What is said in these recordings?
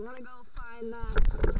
You wanna go find that uh,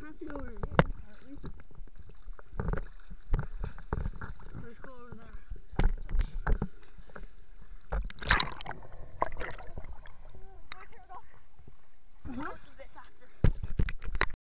half an hour.